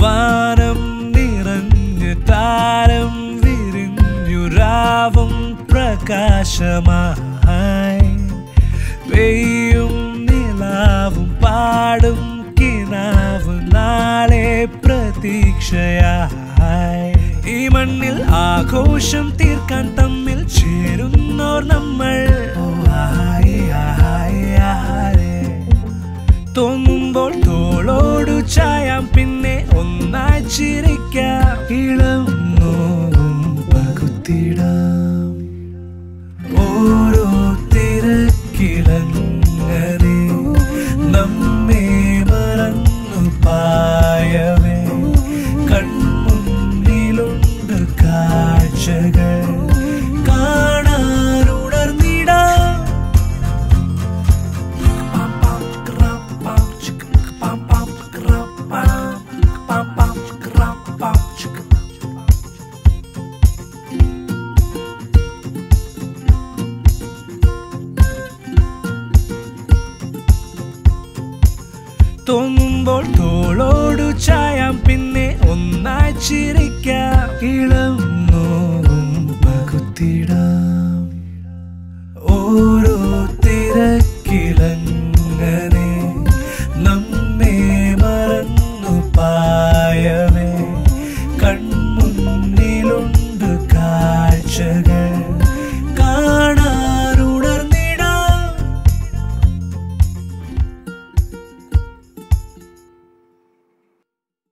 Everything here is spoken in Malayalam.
വാരം നിറഞ്ഞ് താരം വിരിഞ്ഞുരാവും പ്രകാശമായി പെയ്യും നിലാവും പാടും കിനാവ് നാളെ പ്രതീക്ഷയായി മണ്ണിൽ ആഘോഷം തീർക്കാൻ തമ്മിൽ ചേരുന്നോർ നമ്മൾ. തോന്നുമ്പോൾ തോളോടു ചായാം പിന്നെ ഒന്നായി ചിരിക്കാം. ഇളം നോവും പകുത്തിടാം തോന്നുമ്പോൾ തോളോടു ചായാം. പിന്നെ ഒന്നായി ചിരിക്കാം. ഇളം നോവും പകുത്തിടാം